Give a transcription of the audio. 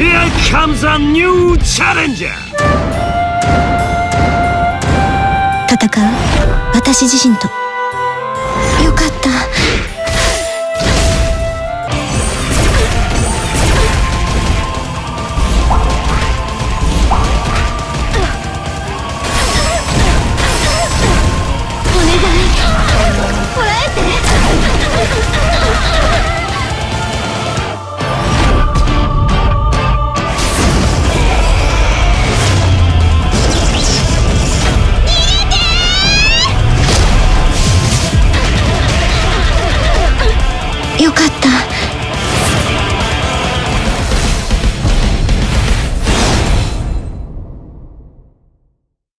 Here comes a new challenger! 戦う私自身とよかった。